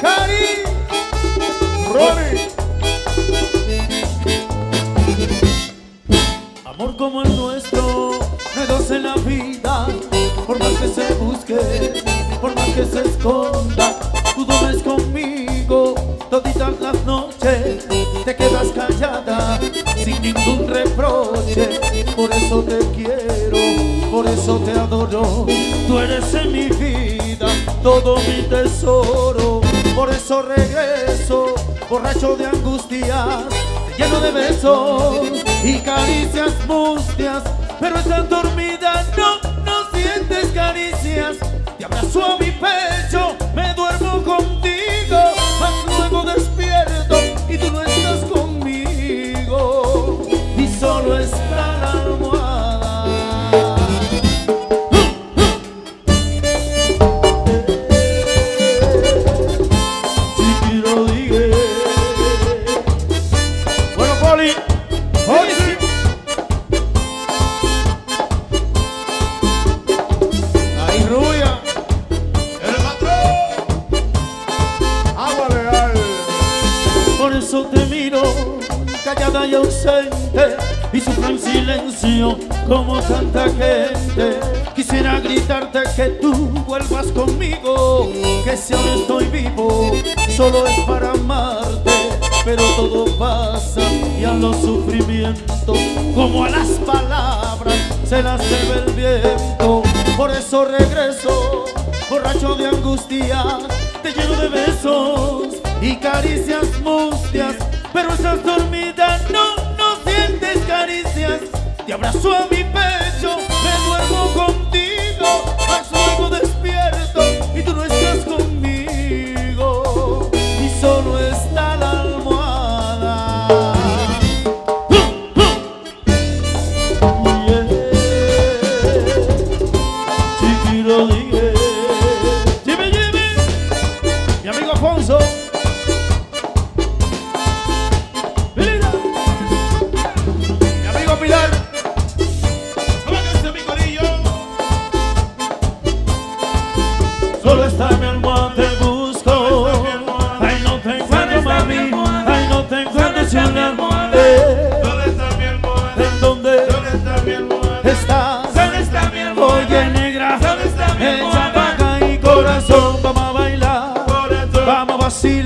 Cari, Ronnie. Amor como el nuestro, no dos en la vida, por más que se busque, por más que se esconda, tú duermes conmigo toditas las noches, te quedas callada sin ningún reproche, por eso te quiero, por eso te adoro, tú eres en mi vida, todo mi tesoro, por eso regreso, borracho de angustias, lleno de besos y caricias mustias, pero estás dormida, no, no sientes caricias. Te abrazo a mi callada y ausente, y sufro en silencio como tanta gente. Quisiera gritarte que tú vuelvas conmigo, que si aún estoy vivo, solo es para amarte. Pero todo pasa y a los sufrimientos, como a las palabras, se las lleva el viento. Por eso regreso, borracho de angustia, te lleno de besos y caricias mustias, pero estás dormida, no, no sientes caricias. Te abrazo a mi pecho, me duermo contigo, mas luego despierto Pilar. ¿Cómo que este mi corillo? Solo está mi almohada, te busco. Ay, no te encuentro, mami. Ay, no te encuentro sin mi almohada. ¿Dónde está mi almohada? ¿En dónde ¿Dónde está mi almohada? estás? ¿Dónde está mi almohada? Oye, negra. ¿Dónde está mi Echa almohada? pa' acá y corazón, vamos a bailar. Vamos a vacilar.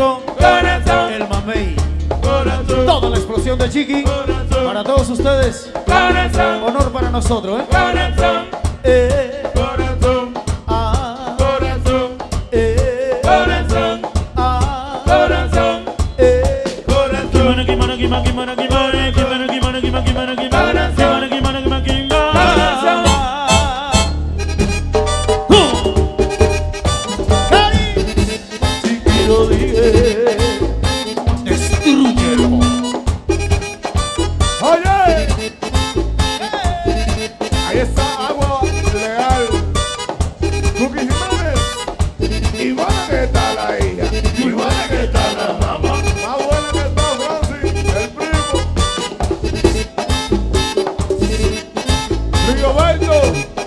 Corazón. El Mamey. Corazón. Toda la explosión de Chiqui. Corazón. Para todos ustedes. Corazón. Honor para nosotros, ¿eh? Corazón. Eh, Corazón. ah, Corazón. eh, Corazón. ah, Corazón. eh. Corazón. Rio Alto.